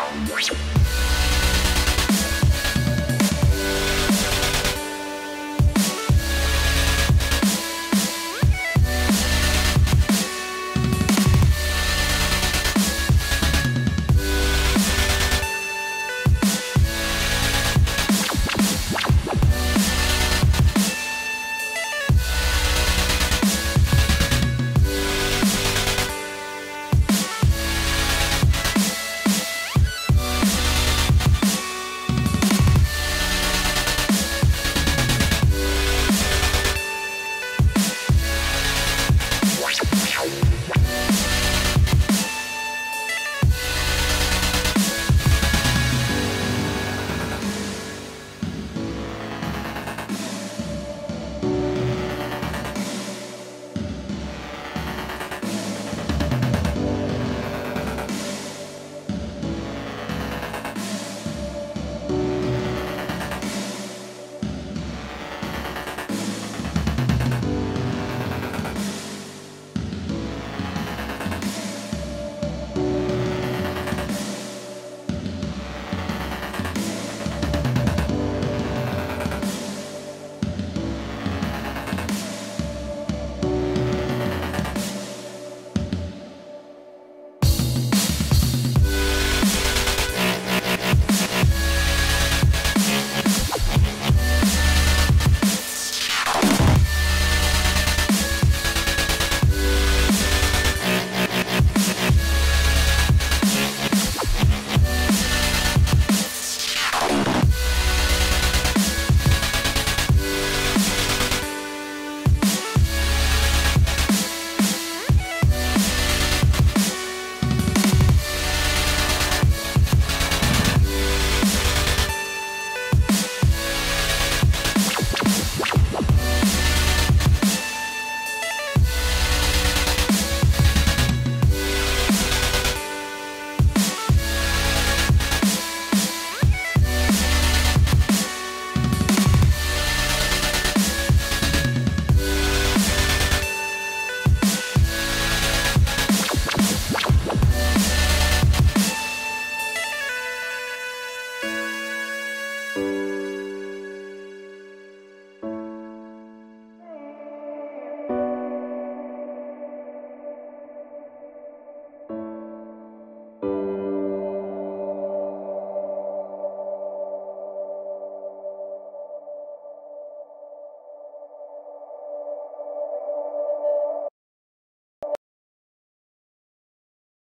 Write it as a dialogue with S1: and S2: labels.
S1: Wow.